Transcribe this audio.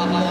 好好好。